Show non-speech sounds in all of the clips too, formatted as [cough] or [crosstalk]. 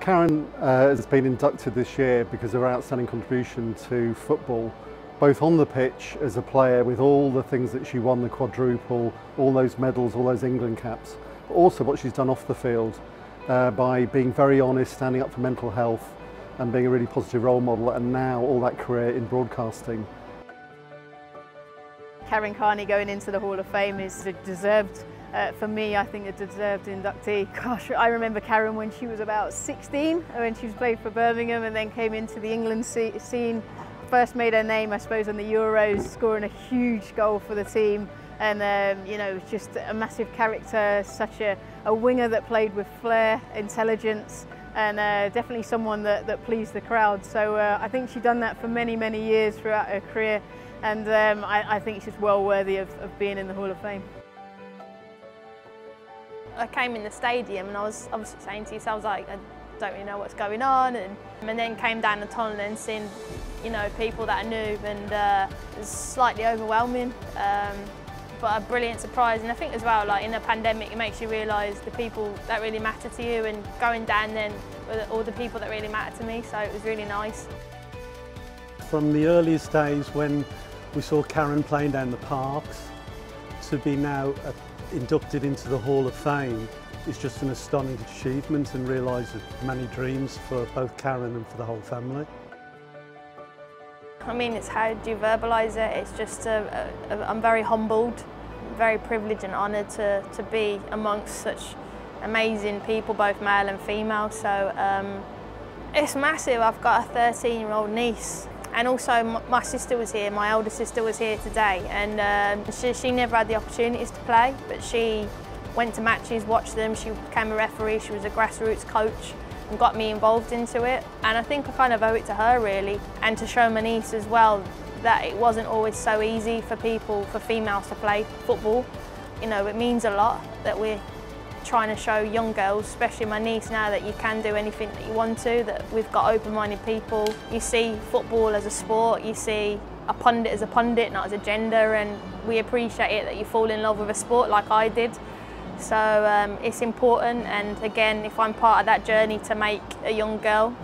Karen uh, has been inducted this year because of her outstanding contribution to football, both on the pitch as a player with all the things that she won, the quadruple, all those medals, all those England caps, but also what she's done off the field uh, by being very honest, standing up for mental health and being a really positive role model and now all that career in broadcasting. Karen Carney going into the Hall of Fame is deserved uh, for me, I think a deserved inductee. [laughs] Gosh, I remember Karen when she was about 16, when she was played for Birmingham and then came into the England scene. First made her name, I suppose, on the Euros, scoring a huge goal for the team. And, um, you know, just a massive character, such a, a winger that played with flair, intelligence, and uh, definitely someone that, that pleased the crowd. So uh, I think she's done that for many, many years throughout her career. And um, I, I think she's well worthy of, of being in the Hall of Fame. I came in the stadium and I was obviously saying to yourself, like, I don't really know what's going on. And, and then came down the tunnel and seeing, you know, people that I knew and uh, it was slightly overwhelming. Um, but a brilliant surprise. And I think as well, like in a pandemic, it makes you realise the people that really matter to you and going down then with all the people that really matter to me. So it was really nice. From the earliest days when we saw Karen playing down the parks to be now a inducted into the Hall of Fame is just an astonishing achievement and realises many dreams for both Karen and for the whole family. I mean, it's how do you verbalise it? It's just, a, a, a, I'm very humbled, very privileged and honoured to, to be amongst such amazing people, both male and female. So um, it's massive. I've got a 13-year-old niece and also my sister was here, my older sister was here today. And um, she, she never had the opportunities to play but she went to matches, watched them, she became a referee, she was a grassroots coach and got me involved into it. And I think I kind of owe it to her really and to show my niece as well that it wasn't always so easy for people, for females to play football. You know, it means a lot that we're trying to show young girls, especially my niece now, that you can do anything that you want to, that we've got open-minded people. You see football as a sport, you see a pundit as a pundit, not as a gender, and we appreciate it that you fall in love with a sport like I did. So um, it's important, and again, if I'm part of that journey to make a young girl,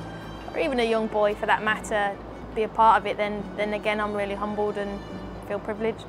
or even a young boy for that matter, be a part of it, then, then again, I'm really humbled and feel privileged.